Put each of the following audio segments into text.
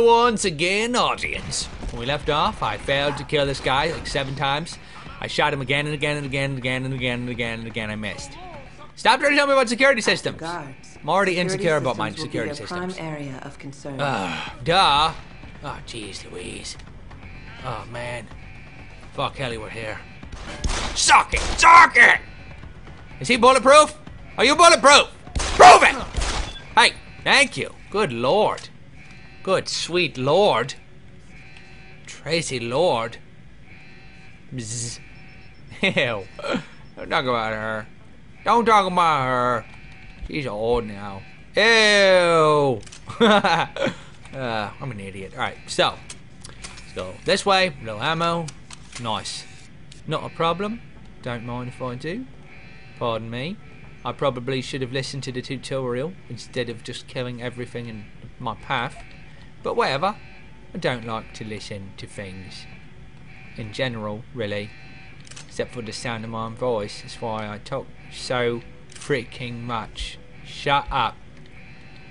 Once again, audience, when we left off, I failed to kill this guy like seven times. I shot him again and again and again and again and again and again and again. I missed. Stop trying to tell me about security systems. Guards. I'm already insecure about my systems will be security systems. Prime area of concern. Ah, duh. Oh, jeez Louise. Oh, man. Fuck, Ellie, we're here. Suck it! Suck it! Is he bulletproof? Are you bulletproof? Prove it! Hey, thank you. Good lord. Good sweet lord. Tracy Lord. Bzz. Ew. Don't talk about her. Don't talk about her. She's old now. Ew. uh, I'm an idiot. Alright, so. Let's go this way. No ammo. Nice. Not a problem. Don't mind if I do. Pardon me. I probably should have listened to the tutorial instead of just killing everything in my path. But whatever. I don't like to listen to things. In general, really. Except for the sound of my own voice. That's why I talk so freaking much. Shut up.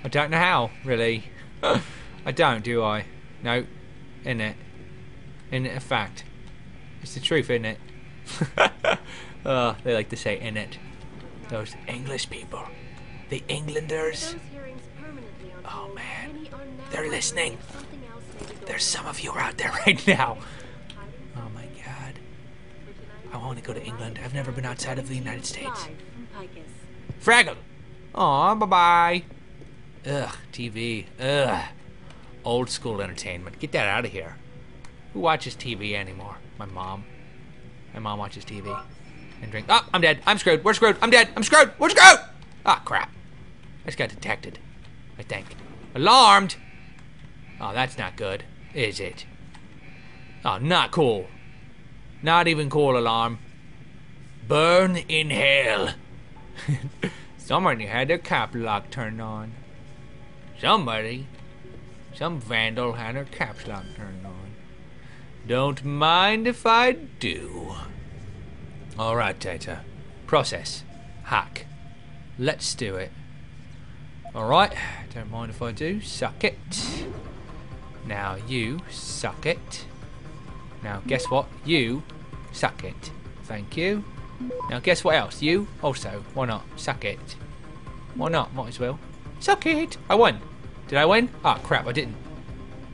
I don't know how, really. I don't, do I? No. In it. In it a fact. It's the truth, isn't it? uh, they like to say in it. Those English people. The Englanders. Oh. They're listening. There's some of you out there right now. Oh my god. I want to go to England. I've never been outside of the United States. Fraggle! Aw, bye bye. Ugh, TV. Ugh. Old school entertainment. Get that out of here. Who watches TV anymore? My mom. My mom watches TV. And drink. Oh, I'm dead. I'm screwed. We're screwed. I'm dead. I'm screwed. We're screwed! Ah, crap. I just got detected. I think. Alarmed! Oh, that's not good, is it? Oh, not cool. Not even cool alarm. Burn in hell. Somebody had their cap lock turned on. Somebody. Some vandal had her caps lock turned on. Don't mind if I do. Alright, Data. Process. Hack. Let's do it. Alright, don't mind if I do. Suck it. Now you suck it. Now guess what? You suck it. Thank you. Now guess what else? You also. Why not? Suck it. Why not? Might as well. Suck it. I won. Did I win? Oh crap, I didn't.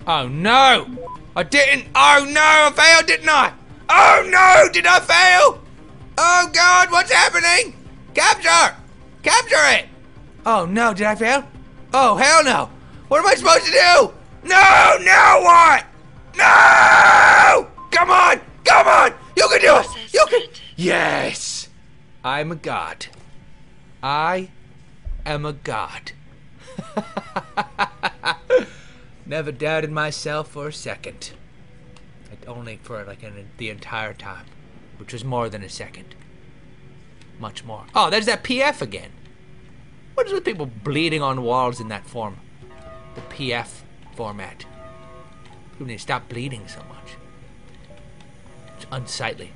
Oh no! I didn't! Oh no! I failed, didn't I? Oh no! Did I fail? Oh god, what's happening? Capture! Capture it! Oh no, did I fail? Oh hell no! What am I supposed to do? No! Now what? No! Come on! Come on! You can do it! You can. Yes! I'm a god. I am a god. Never doubted myself for a second. Only for like an, the entire time, which was more than a second. Much more. Oh, there's that PF again. What is with people bleeding on walls in that form? The PF format. People need to stop bleeding so much. It's unsightly.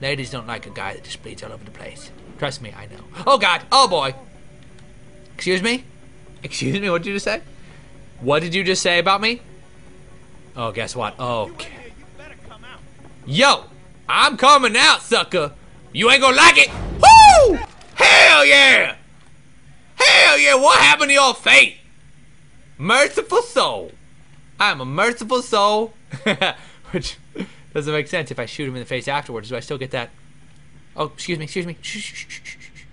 Ladies don't like a guy that just bleeds all over the place. Trust me, I know. Oh God! Oh boy! Excuse me? Excuse me, what did you just say? What did you just say about me? Oh, guess what? Okay. Yo! I'm coming out, sucker! You ain't gonna like it! Woo! Hell yeah! Hell yeah! What happened to your fate? Merciful soul. I'm a merciful soul. Which doesn't make sense if I shoot him in the face afterwards. Do I still get that? Oh, excuse me, excuse me. Shh, shh, shh, shh, shh, shh.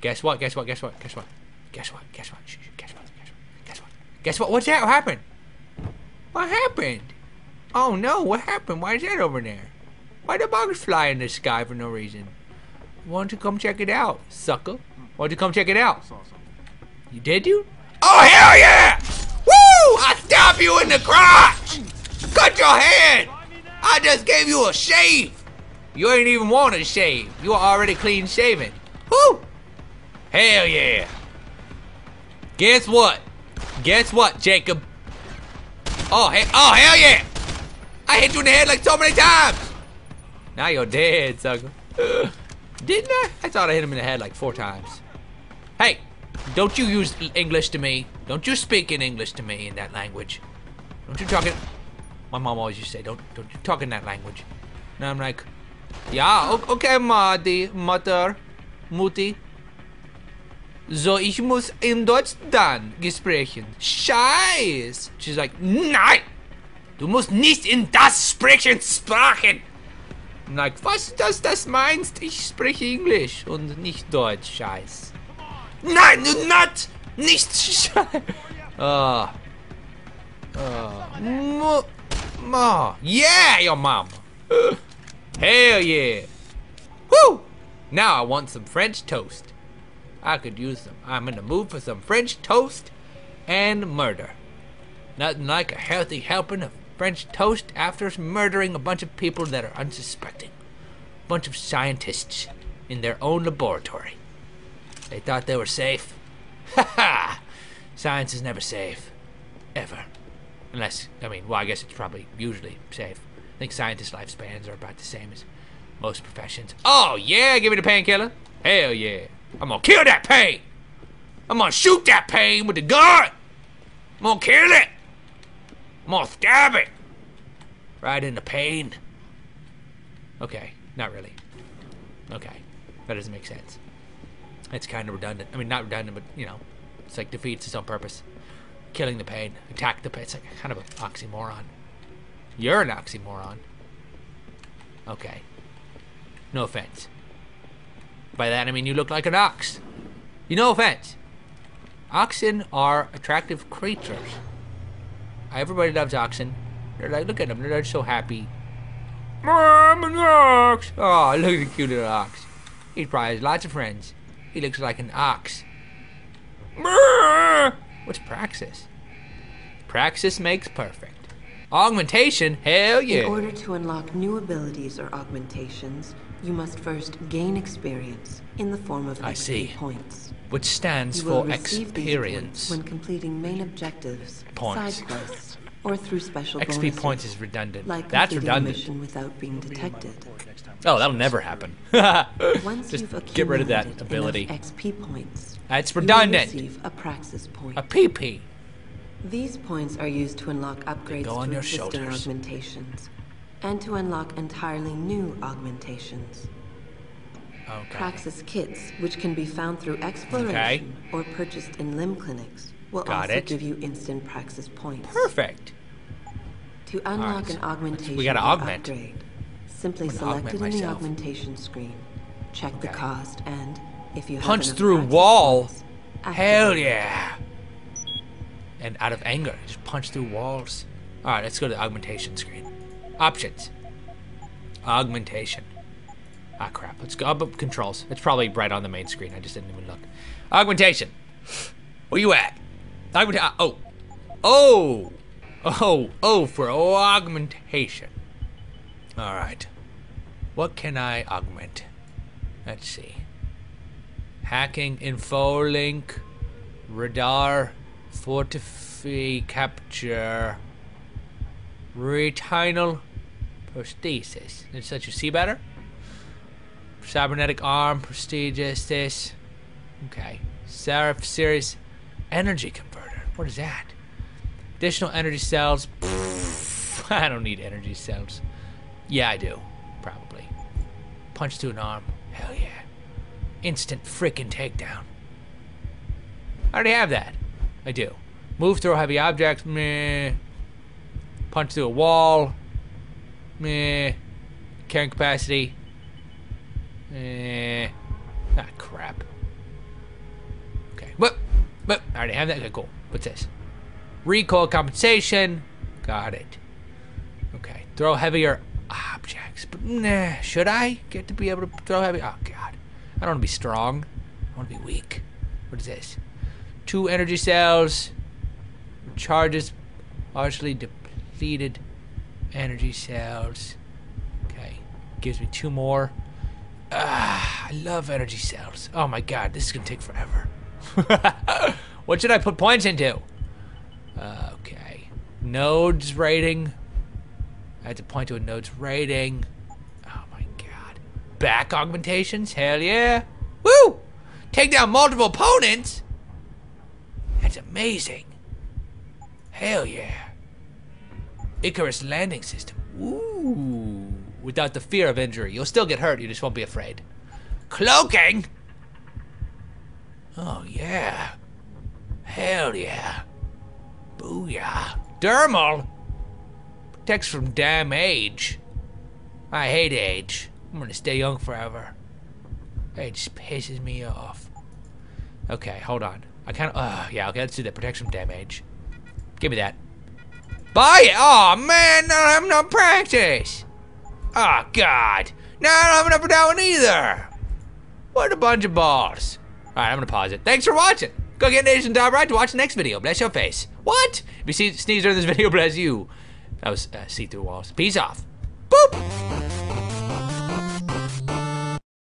Guess what? Guess what? Guess what? Guess what? Guess what? Guess what? Guess what? Guess what? Guess what? Guess what? What's that? What happened? What happened? Oh no! What happened? Why is that over there? Why the bugs fly in the sky for no reason? Why don't you come check it out, sucker? Why don't you come check it out? You did you? Oh hell yeah! Woo! I stab you in the crotch! Cut your head! I just gave you a shave! You ain't even want a shave. You are already clean shaven. Woo! Hell yeah! Guess what? Guess what, Jacob? Oh, he- oh hell yeah! I hit you in the head like so many times! Now you're dead, sucker. Didn't I? I thought I hit him in the head like four times. Hey, don't you use English to me. Don't you speak in English to me in that language. Don't you talk it. My mom always used to say, don't, don't you talk in that language. And I'm like, o- okay, Madi, Mutter, Mutti. So, ich muss in Deutschland sprechen. Scheiß. She's like, nein, du musst nicht in das sprechen, sprechen. I'm like, was das das meinst? Ich spreche Englisch und nicht Deutsch, Scheiß. Nein, not, nicht. Ah. Ah. Ma. Yeah, your mom. Hell yeah. Woo! Now I want some French toast. I could use some. I'm in the mood for some French toast and murder. Nothing like a healthy helping of French toast after murdering a bunch of people that are unsuspecting. Bunch of scientists in their own laboratory. They thought they were safe. Ha ha! Science is never safe. Ever. Unless, I mean, well, I guess it's probably usually safe. I think scientists' lifespans are about the same as most professions. Oh, yeah, give me the painkiller. Hell yeah. I'm gonna kill that pain. I'm gonna shoot that pain with the gun. I'm gonna kill it. I'm gonna stab it. Right in the pain. Okay, not really. Okay, that doesn't make sense. It's kind of redundant. I mean, not redundant, but, you know, it's like defeats its own purpose. Killing the pain, attack the pain. It's like kind of an oxymoron. You're an oxymoron. Okay. No offense. By that I mean you look like an ox. You no offense. Oxen are attractive creatures. Everybody loves oxen. They're like, look at them. They're so happy. I'm an ox. Oh, look at the cute little ox. He probably has lots of friends. He looks like an ox. What's praxis? Praxis makes perfect. Augmentation? Hell yeah. In order to unlock new abilities or augmentations, you must first gain experience in the form of I XP see. points. Which stands You for experience. points when completing main objectives, Points. side quests, or through special XP bonuses, points is redundant. like That's redundant. without being detected. Oh, that'll never happen. Once Just get rid of that ability. XP points, That's redundant. receive a praxis point. A PP. These points are used to unlock upgrades on to your existing shoulders. augmentations, and to unlock entirely new augmentations. Okay. Praxis kits, which can be found through exploration or purchased in limb clinics, will Got also it. give you instant Praxis points. Perfect. To unlock Alright, an augmentation we gotta augment. upgrade, simply select it in the augmentation screen, check the cost, and if you Punch through wall. Hell yeah. And out of anger, just punch through walls. Alright, let's go to the augmentation screen. Options. Augmentation. Ah, crap. Let's go up controls. It's probably right on the main screen. I just didn't even look. Augmentation. Where you at? Augment. Oh. Oh. Oh. Oh, for augmentation. Alright. What can I augment? Let's see. Hacking, info link, radar, fortify, capture, retinal, prosthesis. It's such you see better? Cybernetic arm, prestigious, this. Okay. Sarif Series, energy converter. What is that? Additional energy cells. Pfft, I don't need energy cells. Yeah, I do. Probably. Punch through an arm. Hell yeah. Instant freaking takedown. I already have that. I do. Move through heavy objects. Meh. Punch through a wall. Meh. Carrying capacity. Eh. Ah, crap. Okay. But, but, I already have that. Okay, cool. What's this? Recoil compensation. Got it. Okay. Throw heavier But nah, should I get to be able to throw heavy? Oh god. I don't want to be strong. I want to be weak. What is this? Two energy cells. Charges partially depleted energy cells. Okay. Gives me two more. Ah, I love energy cells. Oh my god, this is gonna take forever. what should I put points into? Uh, okay. Nodes rating. I had to point to a nodes rating. Oh my god. Back augmentations? Hell yeah. Woo! Take down multiple opponents? That's amazing. Hell yeah. Icarus landing system. Ooh. Without the fear of injury. You'll still get hurt, you just won't be afraid. Cloaking? Oh, yeah. Hell yeah. Booyah. Dermal? Protects from damn age. I hate age. I'm gonna stay young forever. It just pisses me off. Okay, hold on. I kind of, uh, yeah, okay, let's do that. Protects from damage. Give me that. Buy it! Oh man, I don't have no praxis! Oh god! Now I don't have enough that one either! What a bunch of balls. Alright, I'm gonna pause it. Thanks for watching! Go get Nation Top Right to watch the next video. Bless your face. What? If you see sneeze during this video, bless you. That was uh, see-through walls. Peace off. Boop!